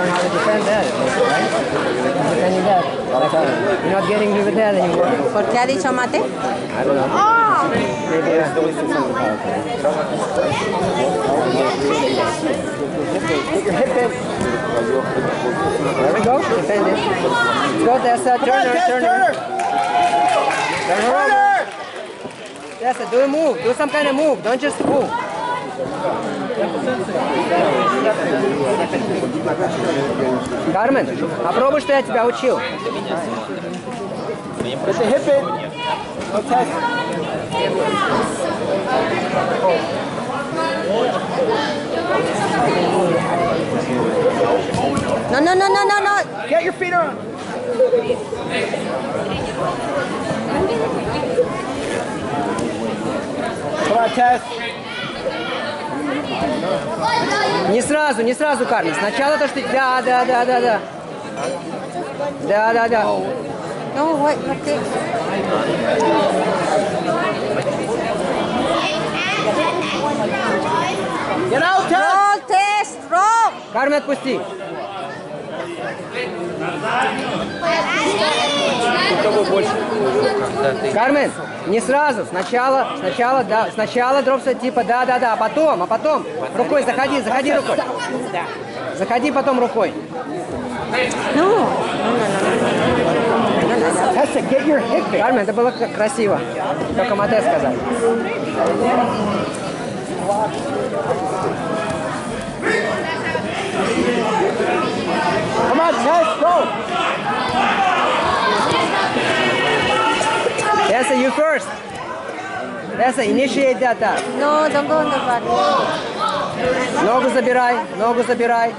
understand that, right? He's defending that. Like, uh, you're not getting me with that anymore. ¿Por qué ha dicho mate? I don't know. ¡Oh! Maybe yeah. Put your hip in. There we go. Defend it. Let's go, Tessa. Turner, Turner. Turn her over. Tessa, do a move. Do some kind of move. Don't just move. Кармен, попробуй, что я тебя учил. Hip in. No test. No, no, no, no, no, no. Get your feet on. Come on, Tess. Не сразу, не сразу, Кармен. Сначала то, что. Да, да, да, да, да. Да, да, да. No, what, what the... Get out. Roll test, roll. Кармен, отпусти. Кармен, не сразу. Сначала, сначала, да, сначала дропса типа да, да, да, а потом, а потом рукой заходи, заходи рукой. Заходи потом рукой. No. Tessa, get your hip in. Кармен, это было красиво. Только Мате сказал. you first. Tessa, initiate the attack. No, don't go on the body. Ногу забирай, ногу забирай.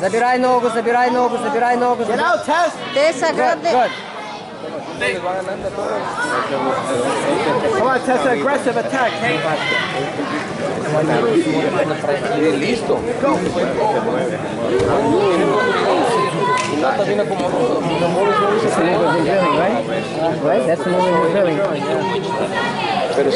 Забирай ногу, забирай ногу, забирай ногу. Get out, Tess. Tessa, grab Good, the... good. Come on, Tessa, aggressive attack. That's the right? Right? That's the movie we're doing. Pero